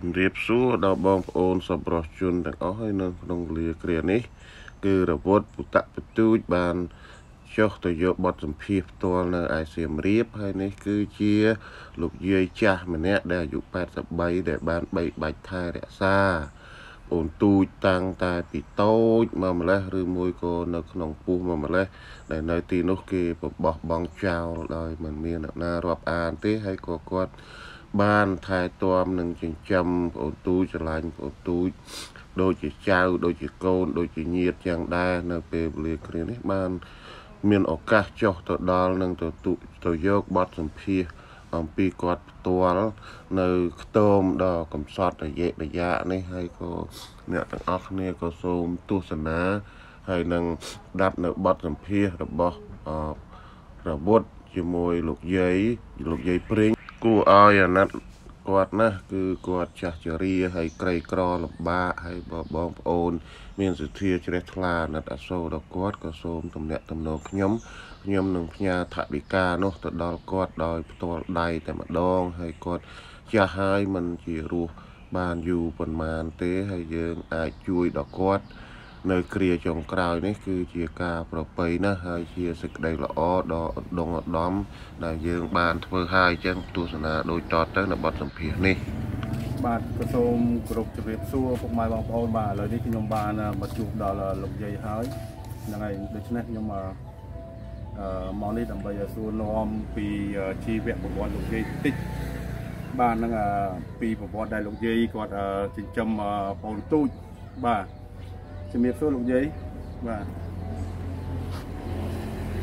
ជំរាបសួរដល់បងប្អូនសប្បុរសជនទាំងអស់ហើយនៅក្នុងវេលាគ្រានេះ គឺរវត្តពុតបទូចបានចុះទៅយកបទសម្ភាសផ្ទាល់នៅឯសៀមរាបហើយនេះគឺជាលោកយាយចាស់ម្នាក់ដែលអាយុ83ដែលបានបីបាច់ថែរក្សាអូនទូចតាំងតែពីតូចមកម្លេះឬមួយក៏នៅក្នុងពុះមកម្លេះដែលនៅទីនោះគេបបោះបង់ចោលដោយមិនមានអ្នកណារាប់អានទេហើយក៏គាត់ បានថែទាំនិងចិញ្ចឹមប្អូនទូចស្រឡាញ់ប្អូនទូចដូចជាចៅដូចជាកូន ដូចជាញាតិយ៉ាងដែរនៅពេលវេលាគ្រានេះបាន មានឱកាសចុះទៅដល់និងទៅទៅយកបទសម្ភាសអំពីគាត់ផ្ទាល់នៅខ្ទមដ៏កំសត់រយៈរយៈនេះហើយក៏អ្នកទាំងអស់គ្នាក៏សូមទស្សនា ហើយនឹងស្ដាប់នៅបទសម្ភាសរបស់អរវត្តជាមួយលោកយាយលោកយាយព្រិញ គួរឲ្យអាណិតគាត់ណាគឺគាត់ចាស់ជរាហើយក្រីក្រលំបាកហើយបងប្អូន មានសទ្ធាជ្រះថ្លាអាណិតអាសូរដល់គាត់ក៏សូមទំនាក់ទំនងខ្ញុំខ្ញុំនឹងផ្ញើថវិកានោះទៅដល់គាត់ដោយផ្ទាល់ដៃតែម្ដងហើយគាត់ចាស់ហើយមិនជារស់បានយូរប៉ុន្មានទេហើយយើងអាចជួយដល់គាត់ នៅគ្រាចុងក្រោយនេះគឺជាការប្រពៃណាស់ហើយជាសេចក្តីល្អដ៏ឧត្តមឧត្តមដែលយើង បានធ្វើហើយចឹងទស្សនាដូចតទៅនៅបទសម្ភាសនេះបាទក៏សូមគោរពជម្រាបសួរពុកម៉ែបងប្អូនបាទឥឡូវនេះខ្ញុំបានមកជួបដល់លោកយាយហើយហ្នឹងហើយដូច្នេះខ្ញុំអឺមកនេះដើម្បីសួរនាំពីជីវប្រវត្តិលោកយាយតិចបាទហ្នឹងពីប្រវត្តិដែលលោកយាយគាត់ចិញ្ចឹមបងទូចបាទ ជំរាបសួរលោកយាយបាទ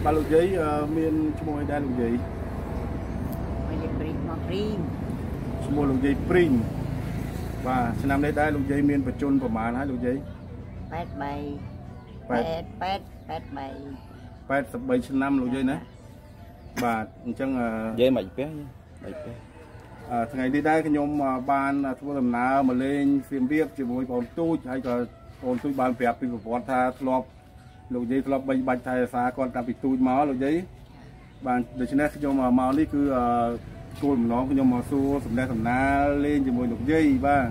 បាទលោកយាយមានឈ្មោះអីដែរលោកយាយមកយាយព្រីងមកព្រីងឈ្មោះលោកយាយព្រីងបាទឆ្នាំនេះដែរលោកយាយមានបច្ចុប្បន្នប្រហែលហើយលោកយាយ83 88 83ឆ្នាំលោកយាយណាបាទអញ្ចឹងយាយមិនផ្ទះមិនផ្ទះថ្ងៃនេះដែរខ្ញុំបានធ្វើដំណើរមកលេងសៀមរាបជាមួយបងទូចហើយក៏ អូនទូចបានប្រាប់ពីប្រវត្តិថាធ្លាប់លោកយាយធ្លាប់បីបាច់ថែរក្សាគាត់តាំងពីទូចមកលោកយាយបានដូច្នេះខ្ញុំមកនេះគឺគោលបំណងខ្ញុំមកសួរសម្ដែងសម្ដាលលេងជាមួយលោកយាយបាទ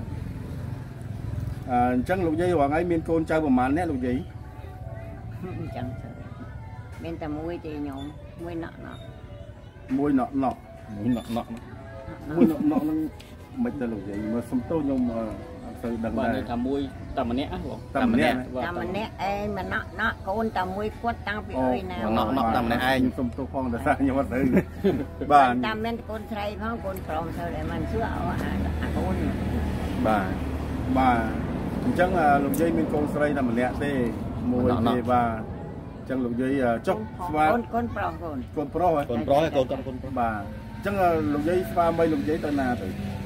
អញ្ចឹងលោកយាយរងថ្ងៃមានកូនចៅប្រហែលអ្នកលោកយាយអញ្ចឹងមានតែមួយទេខ្ញុំមួយណក់ណក់មួយណក់ណក់មួយណក់ណក់មួយណក់ណក់នឹងមិនទៅលោកយាយមើលសំទោសខ្ញុំ ទៅដឹងដែរបាទថាមួយតែម្នាក់បងតែម្នាក់តែម្នាក់ឯងម្នាក់ណក់កូនតែមួយគាត់តាំងពីអើយណាណក់ណក់តែម្នាក់ឯងសុំទោសផងតែថាខ្ញុំអត់ទៅបាទតាមមានកូនស្រីផងកូនប្រុសទៅតែមិនសួរអាកូនបាទបាទអញ្ចឹងលោកយាយមានកូនស្រីតែម្នាក់ទេមួយទេបាទអញ្ចឹងលោកយាយចុះស្វាកូនកូនប្រុសកូនកូនប្រុសកូនប្រុសកូនកូនប្រុសបាទអញ្ចឹងលោកយាយស្វាមីលោកយាយទៅណាទៅបាត់ហើយ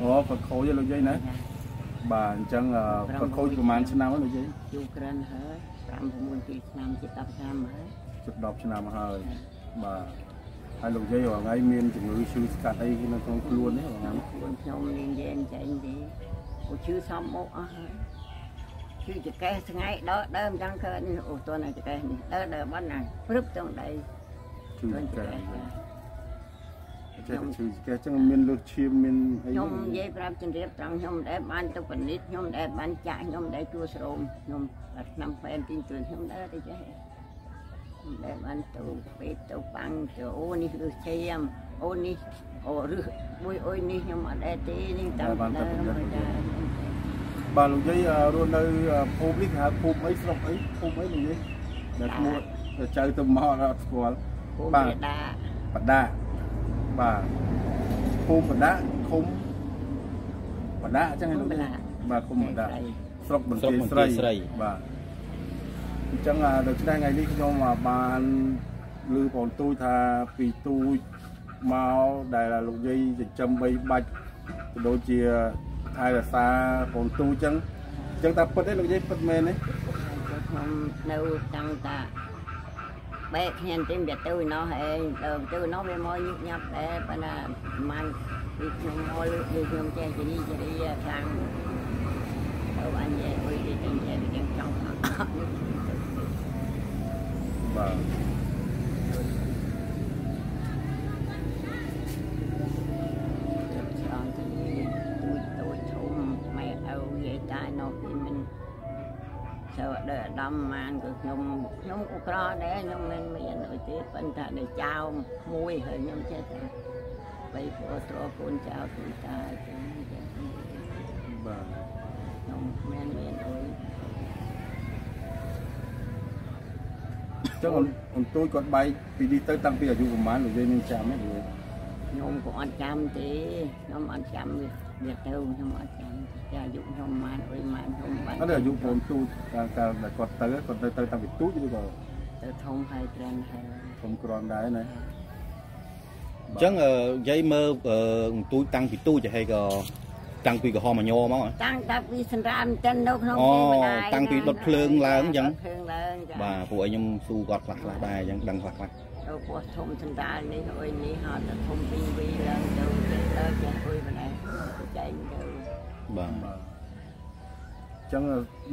អូប្រខូចលោកយាយណាបាទអញ្ចឹងប្រខូចប្រហែលឆ្នាំហើយលោកយាយយូរក្រិនហើយ5 6 2ឆ្នាំជិត10ឆ្នាំហើយជិត10ឆ្នាំហើយបាទហើយលោកយាយរាល់ថ្ងៃមានជំងឺឈឺស្កាត់អីនៅក្នុងខ្លួនទេរាល់ថ្ងៃខ្លួនខ្ញុំមានយេនចេញទេអូឈឺសំមកអស់ហើយឈឺចកេះថ្ងៃដកដើមអញ្ចឹងកើតនេះអូតើចកេះនេះដើរដើរបាត់ណាព្រឹបទៅដីឈឺចកេះ ចេះឈឺគេចឹងមានលើកឈាមមានអីខ្ញុំនិយាយប្រាប់ជំរាបត្រង់ខ្ញុំដែលបានទៅបនិតខ្ញុំដែលបានចាក់ខ្ញុំដែលទួស្រោមខ្ញុំឆ្នាំផែនទីជួយខ្ញុំដែលទៅចេះដែលបានទៅពេទ្យទៅបាំងទៅអូនេះគឺឈាមអូនេះអូរឹសមួយអុយនេះខ្ញុំអត់ដែរទេនេះតាមបានទៅបាទលោកយាយរស់នៅភូមិនេះគេហៅភូមិអីស្រុកអីភូមិអីលោកយាយដែលឈ្មោះចៅទៅមកអត់ស្គាល់បាទបដាបា ទភូមិបដាក់ឃុំបដាក់អញ្ចឹងឯងបាទឃុំបដាក់ស្រុកបន្ទាយស្រីបាទអញ្ចឹងដូច្នេះថ្ងៃនេះខ្ញុំបានឮបងទូចថាពីទូចមកដែលលោកយាយចិញ្ចឹមបីបាច់ក៏ដូចជាថែរក្សាបងទូចអញ្ចឹងអញ្ចឹងថាពិតទេលោកយាយពិតមែនទេខ្ញុំនៅតាំងតា បែកគ្នាទីវាទៅណោះឯងទៅណោះវាមកញឹកញាប់ដែរប៉ុន្តែមិនពីខ្ញុំមកលើពីខ្ញុំចេះជរីជរីខាងទៅអញនិយាយអុយទីចេះវាចង់បាទ ដើរអាដាមម៉ានក៏ខ្ញុំខ្ញុំក៏ក្រដែរខ្ញុំមិនមានអីទេប៉ុន្តែនៅចៅមួយហើយខ្ញុំចេះតែបីព្រោះត្រកូនចៅគូតាចឹងចឹងបាទខ្ញុំមានមានអីចឹងអន្តូចគាត់បែកពីនេះទៅតាំងពីអាយុប្រហែលលោកយាយមានចាំទេលោកយាយខ្ញុំក៏អត់ចាំទេខ្ញុំអត់ចាំវា វាទៅខ្ញុំអត់ចាំតែអាយុខ្ញុំម៉ានអុយម៉ានខ្ញុំបានអត់ទេអាយុព្រមទូចកាលកាលដែលគាត់ទៅគាត់ទៅទៅតាំងពីទូចឬក៏ទៅធំហើយត្រែនហើយខ្ញុំគ្រាន់ដែរណាអញ្ចឹងនិយាយមើលទូចតាំងពីទូចហើយក៏តាំងពីក្រហមអញមកហ៎តាំងតែពីសម្រាប់ចិននៅក្នុងអូទេវតាតាំងពីដុតភ្លើងឡើងអញ្ចឹងដុតភ្លើងឡើងចាបាទពួកឯងខ្ញុំស៊ូគាត់ខ្លះខ្លះដែរអញ្ចឹងដឹងខ្លះខ្លះ ទៅពោះធំសម្ដាលនេះអុយនេះហត់តែធំពីរវីឡើងទៅទៅទៅចេះអុយម្លេះទៅចែងទៅបាទបាទចឹង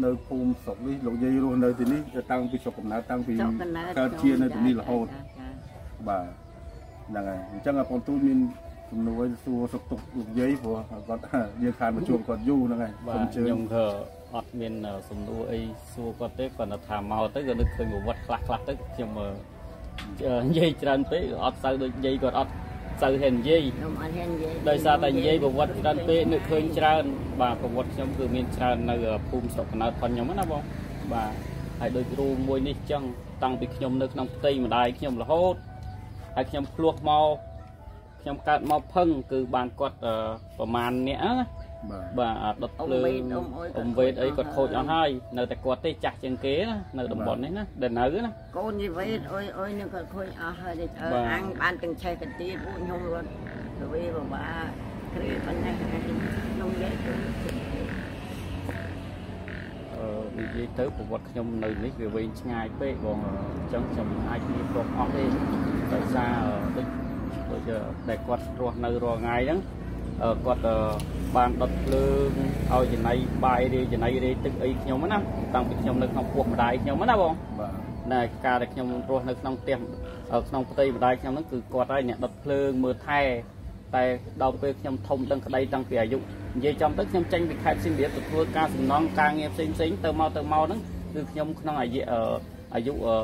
នៅភូមិស្រុកនេះលោកយាយរស់នៅទីនេះតាំងពីស្រុកកំណើតតាំងពីចុកកណើតកើតជានៅទីនេះរហូតចាចាបាទហ្នឹងហើយអញ្ចឹងបងទូចមានសំណួរសួរសុខទុក្ខលោកយាយព្រោះគាត់យើងខានមកជួបគាត់យូរហ្នឹងហើយបាទសូមជឿខ្ញុំក៏អត់មានសំណួរអីសួរគាត់ទេគាត់ថាមកទៅក៏នឹកឃើញប្រវត្តិខ្លះខ្លះទៅខ្ញុំអឺ និយាយច្រើនពេកអត់សូវដូចនិយាយគាត់អត់សូវហ៊ាននិយាយខ្ញុំអត់ហ៊ាននិយាយដោយសារតែនិយាយប្រវត្តិច្រើនពេកនឹកឃើញច្រើន បាទប្រវត្តិខ្ញុំគឺមានច្រើននៅភូមិស្រុកកណើតផងខ្ញុំណាបងបាទហើយដូចគ្រូមួយនេះចឹងតាំងពីខ្ញុំនៅក្នុងផ្ទៃម្ដាយខ្ញុំរហូតហើយខ្ញុំភ្លោះមកខ្ញុំកើតមកផឹងគឺបានគាត់អឺប្រមាណអ្នកណា បាទបាទអាដុតភ្លើងអ៊ំវេតអីគាត់ខូចអស់ហើយនៅតែគាត់ទេចាស់ជាងគេណានៅតំបន់នេះណាដែលនៅណាកូនយីវេតអុយអុយនឹងក៏ឃើញអស់ហើយអើបាទអាំងបានទាំងឆេះកទៀតពួកខ្ញុំរត់ទៅវាបបាគ្រាប៉ុណ្ណេះខ្ញុំនិយាយទៅអឺនិយាយទៅប្រវត្តិខ្ញុំនៅនេះវាវែងឆ្ងាយពេកបងអញ្ចឹងខ្ញុំមិនអាចនិយាយគ្រប់អស់ទេដោយសារអឺដូចដូចតែគាត់រស់នៅរាល់ថ្ងៃហ្នឹងអឺ គាត់អឺបានដុតភ្លើងឲ្យចំណៃបាយរេចំណៃរេទឹកអីខ្ញុំណាតាំងពីខ្ញុំនៅក្នុងពោះម្ដាយខ្ញុំណាបងបាទណែការដែលខ្ញុំរស់នៅក្នុងផ្ទះក្នុងផ្ទៃម្ដាយខ្ញុំហ្នឹងគឺគាត់ហើយអ្នកដុតភ្លើងមើលថែតែដល់ពេលខ្ញុំធំដឹងក្តីតាំងពីអាយុនិយាយចំទៅខ្ញុំចេញពីខេត្តសៀមរាបទៅធ្វើការសំណងការងារផ្សេងផ្សេងទៅមកទៅមកហ្នឹងគឺខ្ញុំក្នុងអាយុអឺអាយុអឺ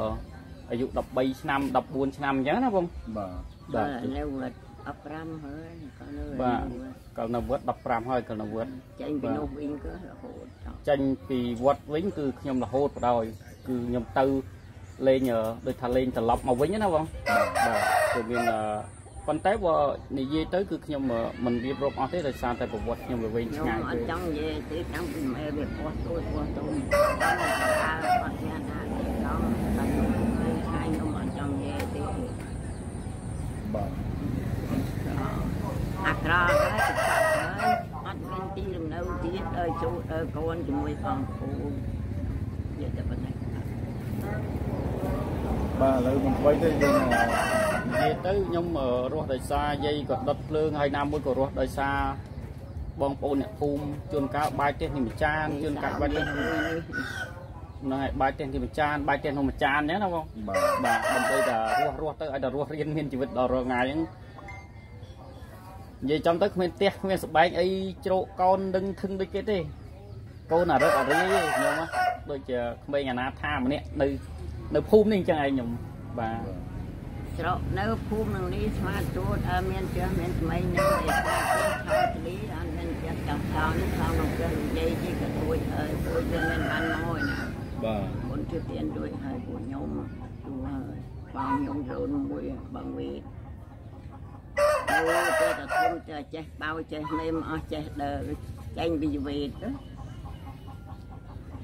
អាយុ13ឆ្នាំ14ឆ្នាំអញ្ចឹងណាបងបាទបាបាទទនៅវត្ត 15ហើយក៏នៅបាទកាលនៅវត្ត15ហើយកាលនៅវត្តចេញពីនោះវិញក៏រហូតដល់ចេញពីវត្តវិញគឺខ្ញុំរហូតបដ ாய் គឺខ្ញុំទៅលេងអឺដូចថាលេងត្រឡប់មកវិញណាបងបាទគឺមានអឺប៉ុន្តែបើនិយាយទៅគឺខ្ញុំអឺមិនរៀបរាប់អស់ទេដោយសារតែប្រវត្តិខ្ញុំវាវែងខ្ញុំឆ្ងាយអពេត់កចង់និយាយទេតាំងពីម៉ែវាពោះទូចពោះទូចអត់អត់យ៉ាងណាទេដល់តែខ្ញុំឆ្ងាយខ្ញុំអត់ចង់និយាយទេ បាទ អាក្រក់ហើយទឹកសាប់ហើយអត់មានទីលំនៅទៀតឲ្យជួទៅកូនជាមួយបងពូនិយាយតែប៉ុណ្ណេះបាទឥឡូវមិនបីទេយើងនិយាយទៅខ្ញុំអឺរស់ដោយសារយាយក៏ដុតភ្លើងហើយណាមួយក៏រស់ដោយសារបងប្អូនអ្នកភូមិជួនកាលបាយផ្ទះនេះមួយចានជួនកាលបាយផ្ទះហ្នឹងហើយបាយផ្ទះនេះមួយចានបាយផ្ទះនោះមួយចានអញ្ចឹងណាបងបាទបាទដើម្បីតែរស់រស់ទៅឲ្យតែរស់រៀនមានជីវិតដល់រាល់ថ្ងៃហ្នឹង និយាយចំទៅគ្មានផ្ទះគ្មានសបែងអីជ្រកកូនដឹងធឹងដូចគេទេកូនអារឹកអារីខ្ញុំណាដូចជាក្មេងអាណាថាម្នាក់នៅនៅភូមិនេះអញ្ចឹងឯងខ្ញុំបាទស្រកនៅភូមិនឹងនេះស្មាតទួតអើមានចេះមានថ្មីនឹងឯស្មាតទួតឆោតលីអត់មានចេះចាំចោលនេះខាងនោះចេះនិយាយទីក៏ទួយហើយទួយទៅមានបានមកណាបាទមុនជឿទៀនទួយហើយពួកខ្ញុំទួហើយបងខ្ញុំរូនមួយបងវី អូទៅតែធំទៅចេះបោចេះមេមអស់ចេះដើរចេញពីវេតទៅ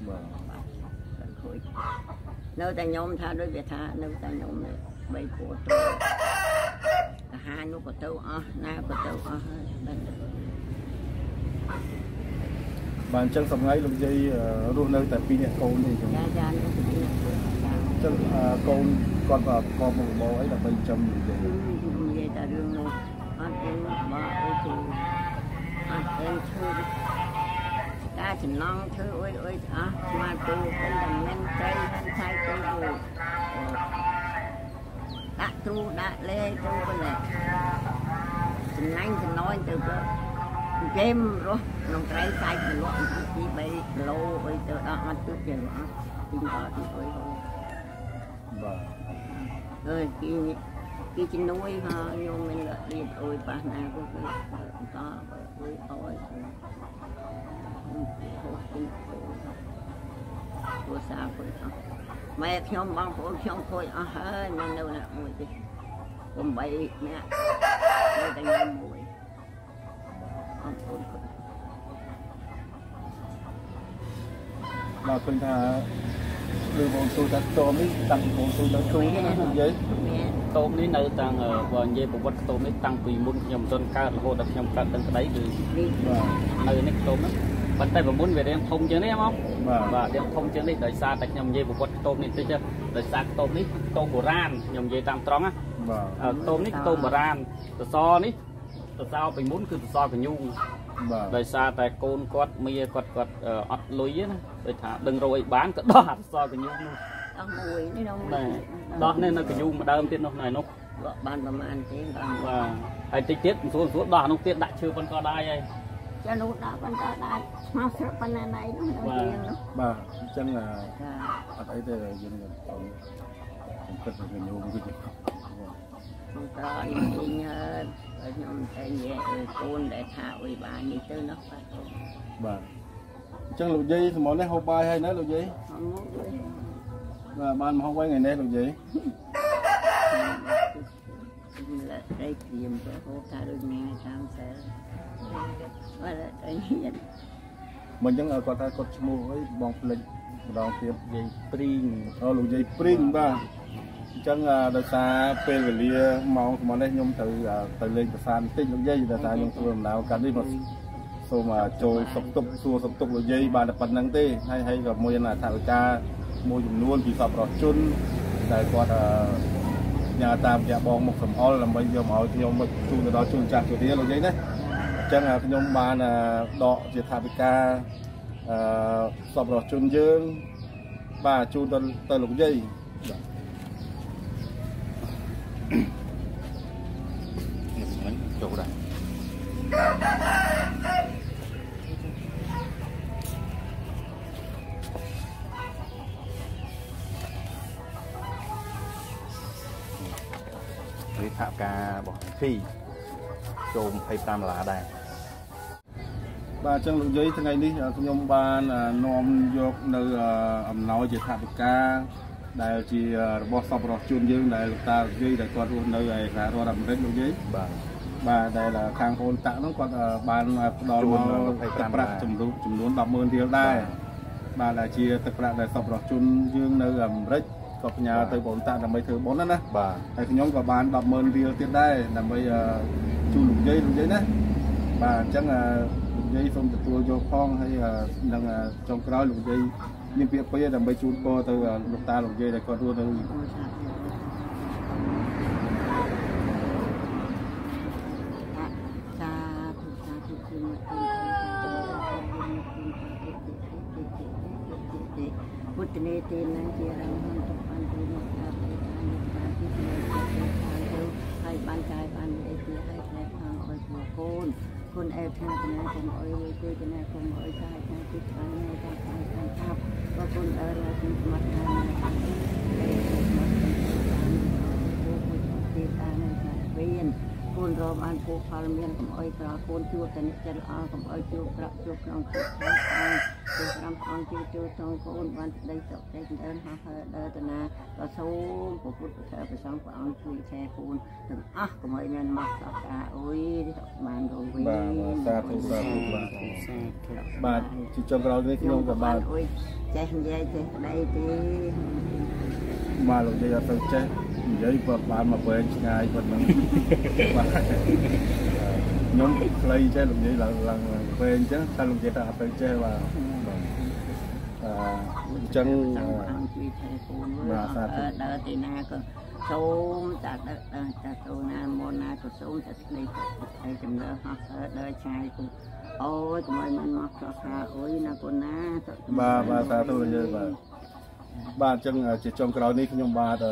បាទតែខូចនៅតែខ្ញុំថាដូចវាថានៅតែខ្ញុំនេះបីពួតទៅអាហារនោះក៏ទៅអស់ណាក៏ទៅអស់ហើយតែបាទអញ្ចឹងសម្ងាយលោកយាយរស់នៅតែពីរអ្នកកូនទេអញ្ចឹងចាចានោះគឺចាអញ្ចឹងកូនគាត់ក៏ប្រកបមុខរបរអីដើម្បីចិញ្ចឹមលោកយាយ អត់អីធ្វើការចំណងធ្វើអុយអុយអស់ស្មាតទូប៉ុន្តែមិនត្រីមិនឆៃទៅដាក់ទ្រូដាក់លេទៅប៉ុណ្ណេះចំណាញ់ចំណយទៅក៏ហ្គេមរស់ក្នុងត្រីសាច់ទៅលក់ពី3គីឡូអីទៅដល់អត់ទឹកចឹងអត់ពីបាត់អុយហូបាទអើយពីពីជំនួយមកញោមមិនលៀបអុយប៉ះណាក៏គឺបន្ត អុយអុយគួរសាពុយអស់ម៉ែខ្ញុំបងប្អូនខ្ញុំគួយអស់ហើយនៅនៅណាមួយទេ8នាក់នៅតែខ្ញុំមួយបងប្អូនគាត់បាទឃើញថា ឬបងទូតាតមនេះតាំងពីបងទូតាទូនេះណានិយាយមានខ្ទមនេះនៅតាំងបើនិយាយប្រវត្តិខ្ទមនេះតាំងពីមុនខ្ញុំមិនទាន់កើតរហូតដល់ខ្ញុំកើតដឹងក្តីគឺនេះបាទនៅនេះខ្ទមហ្នឹងប៉ុន្តែប្រមុនវារៀងធំជាងនេះហ្មងបាទបាទរៀងធំជាងនេះដោយសារតែខ្ញុំនិយាយប្រវត្តិខ្ទមនេះតិចដោយសារខ្ទមនេះខ្ទមបុរាណខ្ញុំនិយាយតាមត្រង់ណាបាទអឺខ្ទមនេះខ្ទមបុរាណសសរនេះសសរពីមុនគឺសសរកញ្ញូងបាទ ដោយសារតែកូនគាត់មីគាត់គាត់អឺអត់លុយណាដូចថាដឹងរកអីបានក៏ដោះអសរកញ្ញូងនោះដោះមួយនេះនោះបាទដោះនេះនៅកញ្ញូងម្ដងទៀតនោះណែនោះបានប្រហែលទេបានបាទហើយតិចទៀតមិនស្រួលស្រួលដោះនោះទៀតដាក់ឈើប៉ុនក៏ដែរហើយចានោះដាក់បន្តដាក់ស្មោះស្រុកប៉ុណ្ណាណៃនោះនៅជាងនោះបាទអញ្ចឹងចាអត់អីទេយើងខ្ញុំខ្ញុំគិតថាញោមគឺខ្ញុំត្រង់វិញហើយ ខ្ញុំតែនិយាយអើកូនដែលថាអុយបាននេះទៅនោះបាទបាទអញ្ចឹងលោកយាយសមនេះហូបបាយហើយណាលោកយាយអមមកវិញបាទបានមកហូបវិញថ្ងៃនេះលោកយាយខ្ញុំលើកដៃព្រៀមទៅហូបថាដូចញ៉ាំតាមសើបាទតែនេះមិនអញ្ចឹងគាត់ថាគាត់ឈ្មោះអីបងភ្លេចម្ដងទៀតនិយាយព្រីងអូលោកយាយព្រីងបាទ អញ្ចឹងដោយសារពេលវេលាម៉ោងសមនេះខ្ញុំទៅទៅលេងប្រាសាទបន្តិចលោកយាយដោយសារខ្ញុំធ្វើដំណើរកាត់នេះមកសូមចូលសុខទុក្ខសួរសុខទុក្ខលោកយាយបានតែប៉ុណ្្នឹងទេហើយហើយក៏មួយណាថាវិការមួយចំនួនពីសពរដ្ឋជនដែលគាត់ញ៉ាតាមរយៈបងមុខសំអល់ដើម្បីយកមកឲ្យខ្ញុំមកជូនទៅដល់ជនចាស់ជរាលោកយាយណាអញ្ចឹងខ្ញុំបានដកជាថាវិការអឺសពរដ្ឋជនយើងបាទជូនទៅទៅលោកយាយបាទ នេះថាការរបស់ធីចូល25ដុល្លារដែរបាទអញ្ចឹងលោកយាយថ្ងៃនេះខ្ញុំបាននាំយកនៅអំណោយជាថវិកាដែលជារបស់សពរដ្ឋជនយើងដែលលោកតាលោកយាយដែលគាត់រស់នៅឯសហរដ្ឋអាមេរិកលោកយាយបាទបាទដែលខាងអូនតាក់ហ្នឹងគាត់បានផ្ដល់មកទឹកប្រាក់ចំនួនចំនួន100,000រៀលដែរបាទដែលជាទឹកប្រាក់ដែលសពរដ្ឋជនយើងនៅអាមេរិក ក៏ផ្ញើទៅបងតាក់ដើម្បីធ្វើបុណ្យណាណាបាទហើយខ្ញុំក៏បាន100,000រៀលទៀតដែរដើម្បីជូនលោកយាយលោកយាយណាបាទអញ្ចឹងលោកយាយសូមទទួលយកផងហើយនឹងចុងក្រោយលោកយាយមានពាក្យពេចន៍ដើម្បីជូនពរទៅលោកតាលោកយាយដែលគាត់រស់នៅសាធុសាធុគុណពុទ្ធនេទេនជារងហន្ត ហើយបានចាយបានអីទីហើយផ្លែខាងអុយពួកកូនគុណអែថាកណាកុំអុយវិញទេកណាកុំអុយចាយចាយទីបាននៅតាមតាមតាមថាបើគុណអើរគុណស្មាត់ណាស់អេស្មាត់ទេតានៅថាវិញគូនរបានពូផលមានកុំអុយក្រគូនជួបតែអ្នកចិត្តល្អកុំអុយជួបប្រាក់ជួបក្នុងចិត្តខាង ខាងជួប5អង្គជួបជួបក្នុងកូនបានស្ដីសុខទេដើរហោះហើរដើរទៅណាក៏សូមព្រះពុទ្ធព្រះប្រសងព្រះអង្គជួយឆែគូនទាំងអស់កុំឲ្យមានមកសោកតាអុយបានរវិញបាទសាធុសាធុបាទសាធុបាទជាចុងក្រោយនេះខ្ញុំក៏បានអុយចេះនិយាយចេះក្តីទេបាទលោកយាយអត់ទៅចេះនិយាយគាត់បានមកវែងឆ្ងាយគាត់នឹងបាទខ្ញុំខ្លីចេះលោកយាយឡើងឡើងវែងអញ្ចឹងតែលោកយាយថាអត់ទៅចេះបាទបាទ អអញ្ចឹងព្រះអង្គជួយឆែគូនដើរទីណាក៏សូមតាដើរតាទៅណាមុនណាក៏សូមតែស្ដីសុខហើយចំណើហោះហើរដើរឆាយគូអូយកុំឲ្យมันមកខកខាអុយណាកូនណាបាទបាទសាធុលោកយាយបាទបាទអញ្ចឹងជាចុងក្រោយនេះខ្ញុំបាទ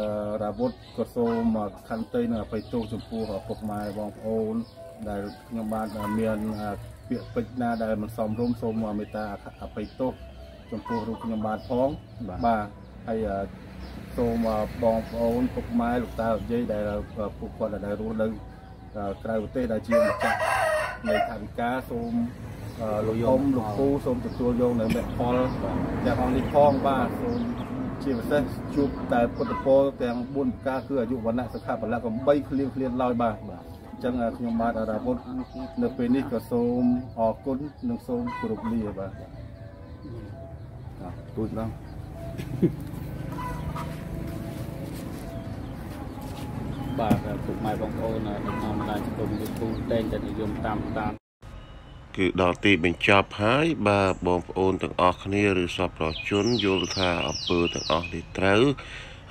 រាវុធក៏សូមខន្តីនិងអភ័យទោសចំពោះពុកម៉ែបងប្អូន ដែលខ្ញុំបាទមានពាក្យពេចន៍ណាដែលមិនសមរម្យសូមមេត្តាអភ័យទោស ចំពោះរូបខ្ញុំបាទផងបាទហើយសូមបងប្អូនពុកម៉ែលោកតាលោកយាយដែលពួកគាត់ដែលរស់នៅក្រៅប្រទេសដែលជាម្ចាស់នៃថាវិការសូមលោកយមលោកពូសូមទទួលយកនៅមេផលទាំងអង្គនេះផងបាទសូមជាពិសេសជួបតែពុទ្ធពលទាំង4ប្រការគឺអាយុវណ្ណៈសុខៈពលៈកំបីគ្លៀងគ្លៀនឡើយបាទបាទអញ្ចឹងខ្ញុំបាទអរាពុទ្ធនៅពេលនេះក៏សូមអរគុណនិងសូមគោរពលាបាទ ទូចម្ដងបាទពុកម៉ែបងប្អូននៅក្នុងបណ្ដាញសង្គម YouTube តែងតែនិយមតាមតាមគឺដល់ទីបញ្ចប់ហើយបាទបងប្អូនទាំងអស់គ្នាឬសពប្រជនយល់ថាអំពើទាំងអស់នេះត្រូវ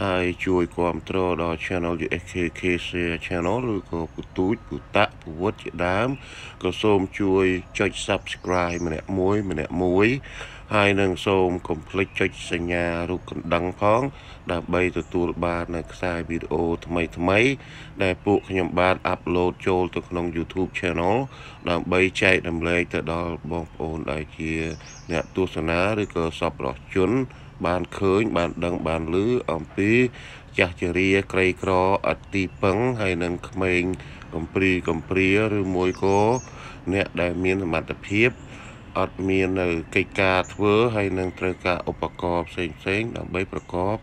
ហើយជួយគ្រប់គ្រងដល់ Channel USKK Share Channel ឬក៏ពុទូចពុតៈពវត្តជាដើមក៏សូមជួយចុច Subscribe ម្នាក់មួយម្នាក់មួយ ហើយនឹងសូមកុំភ្លេចចុចសញ្ញារូបកណ្ដឹងផង ដើម្បីទទួលបាននៅខ្សែវីដេអូថ្មីថ្មី ដែលពួកខ្ញុំបានអាប់ឡូតចូលទៅក្នុង YouTube Channel ដើម្បីចែករំលែកទៅដល់បងប្អូនដែលជា អ្នកទស្សនាឬក៏សប្បុរសជន បានឃើញ បានដឹងបានឮអំពីចាស់ជរាក្រីក្រអត់ទីពឹងហើយនឹងក្មេងកំព្រីកំព្រាឬមួយក៏អ្នកដែលមានសមត្ថភាព អត់មាននៅកិច្ចការធ្វើហើយនឹងត្រូវការឧបករណ៍ផ្សេងផ្សេងដើម្បីប្រកប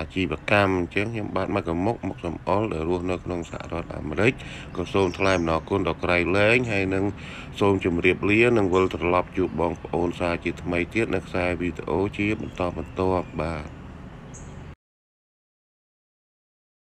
អាជីវកម្មអញ្ចឹងខ្ញុំបាទមកកមុកមកសំអល់ដែលរស់នៅក្នុងសហរដ្ឋអាមេរិកក៏សូមថ្លែងអំណរគុណដល់ក្រៃលែងហើយនឹងសូមជម្រាបលានិងវិលត្រឡប់ជួបបងប្អូនសាជាថ្មីទៀតនៅខ្សែវីដេអូជាបន្តបន្ទាប់បាទ